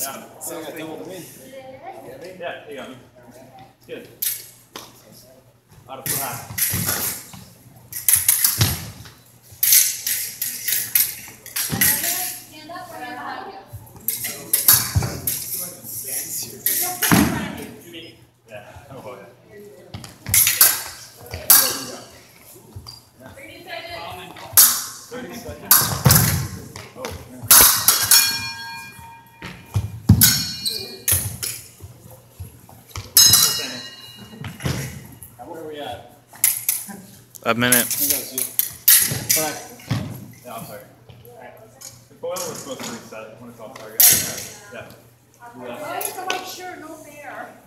Yeah. So I got double the win. Yeah, there you go. Good. Out of or behind you. Where are we at? A minute. I think that was you. But I, Yeah, I'm sorry. The coil was supposed to reset when it's off target. Yeah. Why is the white shirt no fair?